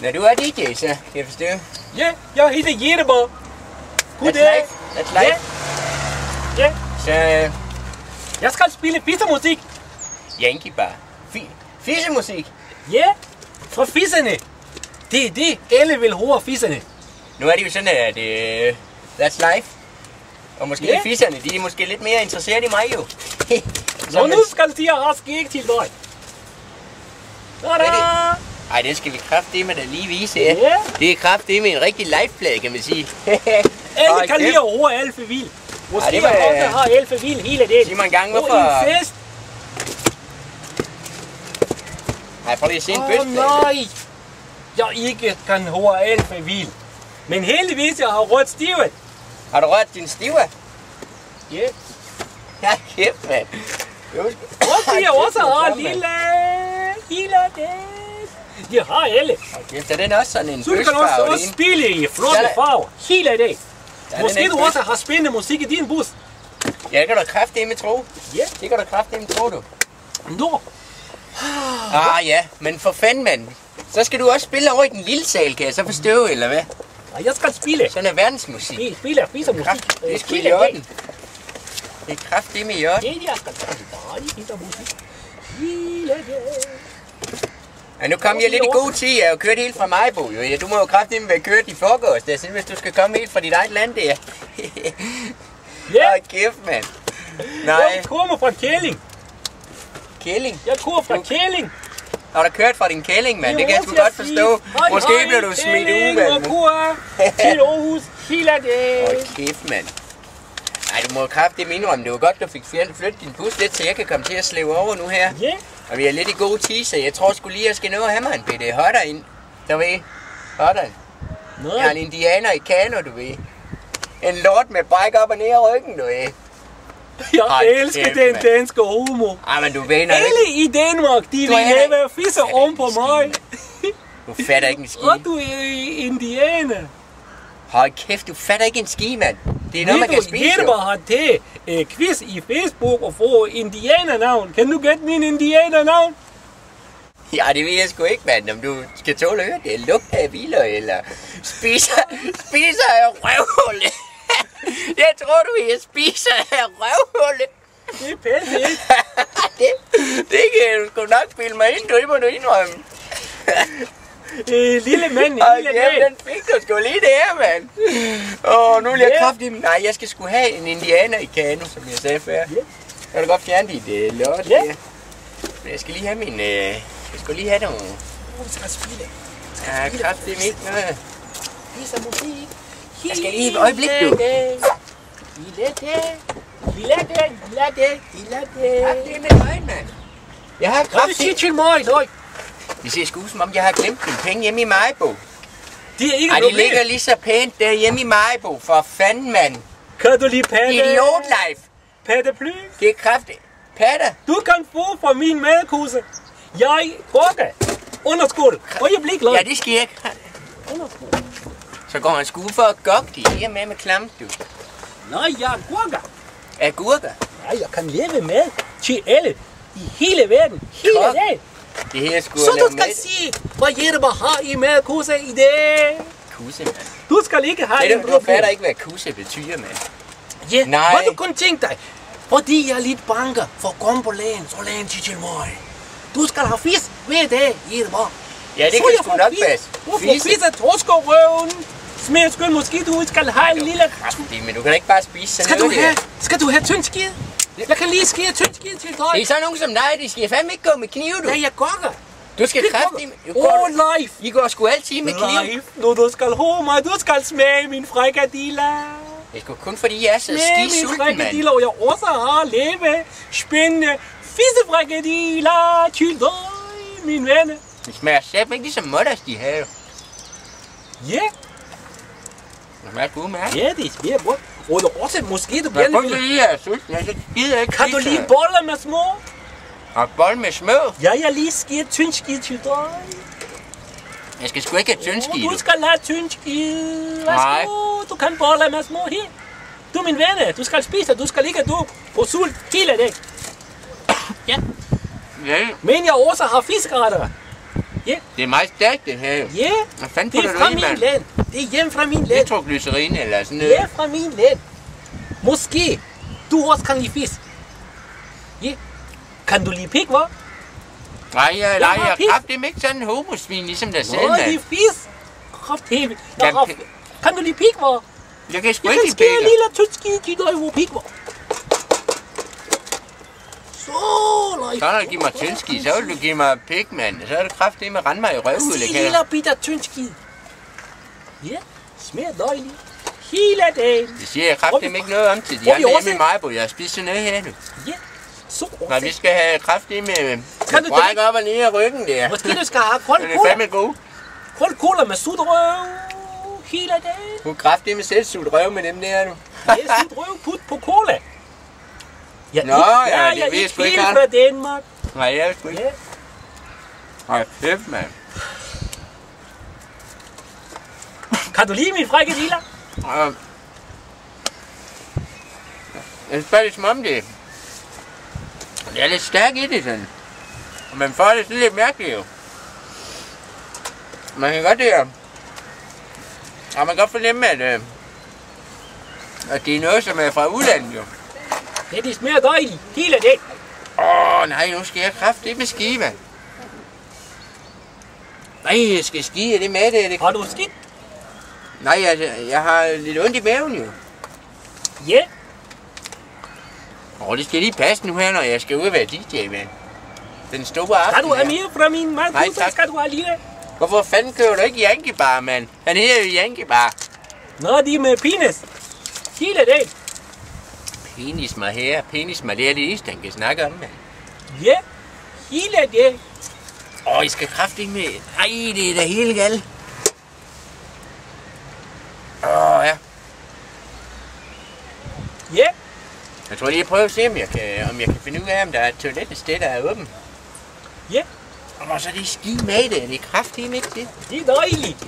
Når du er DJ, så kan jeg forstå. Ja, jeg hedder. That's Goddag. life. That's life. Ja, Så øh, jeg skal spille fissemusik. Yankee Bar. Fi fissemusik. Ja, fra fisserne. Det er det, alle vil høre fisserne. Nu er det jo sådan, at øh, that's life. Og måske yeah. fisserne, de er måske lidt mere interesseret i mig jo. Så nu skal de have skæg til dig. Tada! Ej, det skal vi kraftedeme da lige vise. Ja. Det er kraftedeme en rigtig liveplade, kan man sige. Alle kan lide at høre Alfe Vil. Måske Ej, det var, også øh, har hele det. Sig mig engang, På hvorfor... en fest. Ej, prøv lige at se en Åh bøsplade. nej. Jeg ikke kan høre Alfe Vil. Men heldigvis, jeg har rødt stivet. Har du rørt din stiver? Ja. Ja, kæft, mand. Jo, Og de også har lille, lille det. De har alle. Kæft, er den også sådan en Så du kan også, også spille i flotte farver. Hele dag. Måske du også har spændende musik i din bus. Ja, det kan du kraftedeme tro. Ja. Det kan du kraftedeme tro, du. Nå, Ah ja, men for fanden, mand. Så skal du også spille over i den lille sal, kan jeg så forstå, eller hvad? Jeg skal spille. Sådan er verdensmusik. Spille, spille, spise musik. Kraft, det er sgu i Hele dag. orden. Det er kraftedeme i orden. Ja, jeg skal spille dejlig spise musik. Dag. Ja, nu kom jeg lidt i god tid. Jeg har jo kørt helt fra Majbo, jo. Ja, du må jo kraftedeme være kørt i forgårs. Det er hvis du skal komme helt fra dit eget land, der. Ja, Åh, kæft, mand. Nej, jeg kommer fra Kælling. kælling. Jeg kommer fra Kælling. Har du kørt fra din kælling, mand? Det kan jeg sgu godt forstå. Måske hej, bliver du smidt ud, mand. til Aarhus hele dag. Åh, kæft, mand. Ej, du må kraftedeme indrømme, det var godt, du fik flyttet din bus lidt, så jeg kan komme til at slæve over nu her. Ja, Og vi er lidt i god tid, så jeg tror sgu lige, jeg skal nå at have mig en bitte hotter ind. Du ved, hotter. Jeg er en nej. indianer i kano, du ved. En lort med bræk op og ned af ryggen, du ved. Jeg Hold elsker kæft, den danske homo. Ej, men du du, Alle i Danmark, de vil er have ikke- fisse om på mig. du fatter ikke en ski. Og du er indianer. Hold kæft, du fatter ikke en ski, mand. Det er noget, man Ved kan du, spise, Hjælper jo. har til øh, quiz i Facebook og få indianernavn. Kan du gætte min indianernavn? Ja, det ved jeg sgu ikke, mand. Om du skal tåle at høre det. Lugter af biler, eller spiser, spiser af røvhulle. Jeg tror, du jeg spiser af røvhulle. Det er pænt, ikke? det, det kan du sgu nok bilde mig ind, du må du indrømme. Øh, lille mand Ej, lille jamen, dag. den fik du sgu lige der, mand. Åh, nu vil jeg Ja. kraftigt... Nej, jeg skal sgu have en indianer i kano, som jeg sagde før. Ja. Jeg vil godt fjerne dit uh, lort Ja. der. Men jeg skal lige have min... Uh, jeg skal lige have nogle... Du skal spille. Ja, kraftigt ikke noget. Fisse musik. Jeg skal lige et øjeblik, du. Dag. Dag. Lille dag. Lille dag. Lille dag. Det er med øjne, mand. Jeg har Hvad kraftigt... til mig, Løg? Det ser sgu som om jeg har glemt mine penge hjemme i Majbo. Det er ikke Ej, de ligger lige så pænt der hjemme i Majbo. For fanden, mand. Kan du lige patte? Idiot life. Patte plus. Det er kraftigt. Patter. Du kan få fra min madkuse. Jeg gokker. Underskud. Øjeblik, Løg. Ja, det jeg ikke. Underskud. Så går han sgu for at gokke de her med med klamt, du. Nej, jeg gokker. Agurker. Ja, jeg kan leve med til alle i hele verden. Hele Kok. dagen. Det her skulle Så du skal med. sige, hvad Jeppe har i madkuse i dag. Kusse, mand. Du skal ikke have Ved en du, du problem. fatter ikke, hvad kusse betyder, mand. Ja, Nej. hvad du kun tænke dig. Fordi jeg er lidt bange for at komme på lægen, så lægen til til mig. Du skal have fisk hver dag, Jeppe. Ja, det Så kan jeg sgu nok passe. Du får fisk af torskerøven. Smagskyld, måske du skal have en lille... Men du kan ikke bare spise sådan Skal du noget have, skal du have tynd skid? Jeg kan lige skide tynd skid til Det dig. er sådan nogen som dig, de skal fandme ikke gå med kniv, du. Ja, jeg gokker. Du skal Det kraftigt... går- Åh, life. I går sgu altid med kniv. Life, når du skal høre mig, du skal smage min frikadilla. Det er sgu kun fordi, jeg er så min skisulten, mand. frikadilla, og jeg også har leve spændende fissefrikadilla til dig, min venner. Det smager sæt ikke ligesom mutters, de her. Ja, Det smager sgu mærke. ja, det er svært, bror. Og du også, måske du gerne vil... jeg er sulten. Jeg gider ikke Kan du lige boller med små? Og bold med smør. Ja, jeg lige skidt tynd skid til dig. Jeg skal sgu ikke have tyndskid. Du skal have tynd skid. Værsgo, du kan boller med små her. Du min venner, du skal spise, du skal ikke du på sult hele dagen. Ja. Ja, Men jeg også har fiskeretter. Det er meget stærkt, det her. Ja, Hvad fanden det er fra i, min land. Det er hjem fra min land. Nitroglycerin eller sådan noget. Ja, fra min land. Måske du også kan lide fisk. Ja. Kan du lide pig, hva'? Nej, jeg, nej, har jeg er fisk. kraftigt ikke sådan en homosvin, ligesom dig selv, Nå, det er fisk. Jamen, Ralf, Kan du lide pig, hva'? Jeg kan sgu Jeg ikke kan lide skære en pikker. lille tynd skide til dig, hvor pig, hva'? Så, når du giver mig tyndski, så vil du give mig pik, mand. Så er det kraftigt med at rende mig i røvhullet, Se kan lille jeg. bitte tynd skide. Ja, smager dejligt. Hele dagen. Det siger jeg kraftigt ikke noget om til de andre også- hjemme i Majbo. Jeg har spist sådan noget her nu. Ja, så Nej, vi skal have kraftigt med, Kan med bræk op og ned af ryggen der. Måske du skal have kold Det er cola. fandme god. Kold cola med sutrøv. Hele dagen. Du er kraftigt med selvsut røv med dem der nu. Er sutrøv put på cola. Ja, Nå, ikke, ja, ja, det jeg jeg ikke ikke, helt fra Danmark. Nej, jeg er sgu ikke. Ja. Ej, kæft, mand. Kan du lide min frikadiller? Og... Jeg spørger lidt som om det. Det er lidt stærk i det, sådan. Og man får det sådan lidt mærkeligt, jo. Man kan godt det her. Og man kan godt fornemme, at, øh, at det er noget, som er fra udlandet, jo. Ja, det smager dejligt. Hele dagen. Åh, nej, nu skal jeg kraft det med ski, mand. Nej, jeg skal ski, er det med det? Er det? Har du skidt? Nej, altså, jeg har lidt ondt i maven, jo. Ja. Åh, det skal lige passe nu her, når jeg skal ud og være DJ, mand. Den store aften Kan du have mere fra min mad? Nej, tak. skal du have lille. Hvorfor fanden kører du ikke Yankee Bar, mand? Han hedder jo Yankee Bar. Nå, de er med penis. Hele dagen. Penis mig her, penis mig der, det det eneste, han kan snakke om, mand. Ja. Hele dagen. Åh, I skal kraftigt med... Ej, det er da helt galt. Åh, ja. Ja. Jeg tror lige, jeg prøver at se, om jeg kan, om jeg kan finde ud af, om der er et toilet et sted, der er åbent. Ja. Og så er det ski med det. Det er kraftigt ikke det. Det er dejligt.